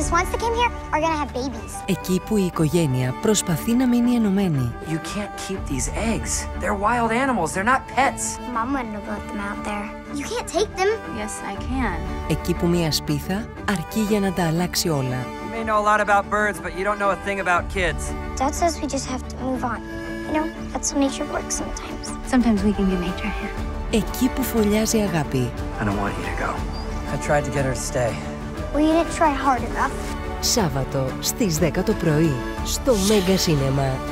The swans that came here are gonna have babies. Εκεί που η οικογένεια προσπαθεί να μείνει ενωμένη. You can't keep these eggs. They're wild animals. They're not pets. Mom wouldn't have let them out there. You can't take them. Yes, I can. Εκεί που μία σπίθα αρκεί για να τα αλλάξει όλα. You may know a lot about birds, but you don't know a thing about kids. Dad says we just have to move on. You know, that's how nature works sometimes. Sometimes we can give nature a hand. Εκεί που φωλιάζει αγάπη. I don't want you to go. I tried to get her to stay. Well, you didn't try hard enough. Σάββατο στις 10 το πρωί στο Μέγκα Σίνεμα.